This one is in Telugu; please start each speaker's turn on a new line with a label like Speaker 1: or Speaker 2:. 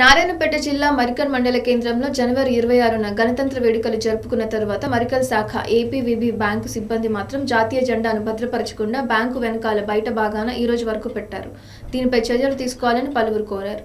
Speaker 1: నారాయణపేట జిల్లా మరికల్ మండల కేంద్రంలో జనవరి ఇరవై ఆరున గణతంత్ర వేడుకలు జరుపుకున్న తర్వాత మరికల్ శాఖ ఏపీవీబీ బ్యాంకు సిబ్బంది మాత్రం జాతీయ జెండాను భద్రపరచకుండా బ్యాంకు వెనకాల బయట భాగాన ఈ రోజు వరకు పెట్టారు. దీనిపై చర్యలు తీసుకోవాలని పలువురు కోరారు.